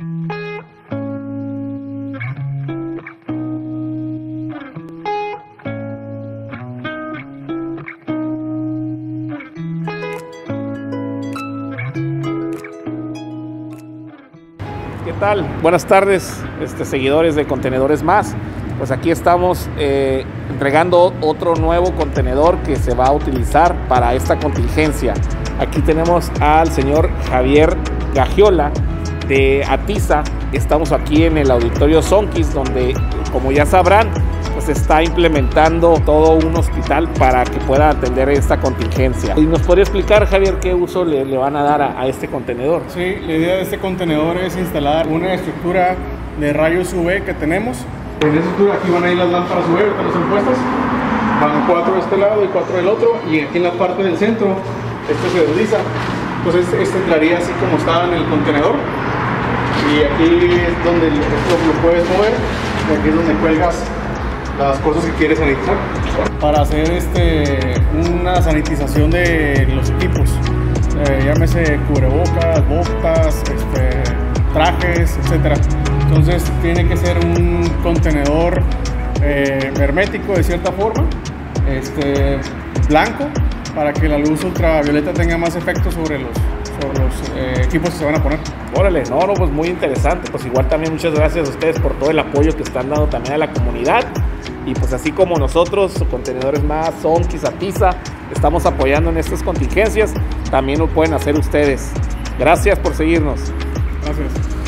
¿Qué tal? Buenas tardes, este, seguidores de Contenedores Más. Pues aquí estamos eh, entregando otro nuevo contenedor que se va a utilizar para esta contingencia. Aquí tenemos al señor Javier Gagiola de Atiza. Estamos aquí en el auditorio Sonkis, donde, como ya sabrán, pues está implementando todo un hospital para que pueda atender esta contingencia. ¿Y nos podría explicar, Javier, qué uso le, van a dar a, este contenedor? Sí, la idea de este contenedor es instalar una estructura de rayos UV que tenemos. En esa estructura aquí van a ir las lámparas UV, ahorita las han puestas. Van cuatro de este lado y cuatro del otro. Y aquí en la parte del centro, esto se desliza. Entonces este entraría así como estaba en el contenedor. Y aquí es donde esto lo puedes mover. Y aquí es donde cuelgas las cosas que quieres sanitizar. Para hacer este, una sanitización de los equipos. Eh, llámese cubrebocas, botas, este, trajes, etcétera. Entonces tiene que ser un contenedor eh, hermético de cierta forma, este, blanco, para que la luz ultravioleta tenga más efecto sobre los, sobre los eh, equipos que se van a poner. Órale, no, no, pues muy interesante. Pues igual también muchas gracias a ustedes por todo el apoyo que están dando también a la comunidad. Y pues así como nosotros, contenedores más, Sonkis, Atiza, estamos apoyando en estas contingencias, también lo pueden hacer ustedes. Gracias por seguirnos. Gracias.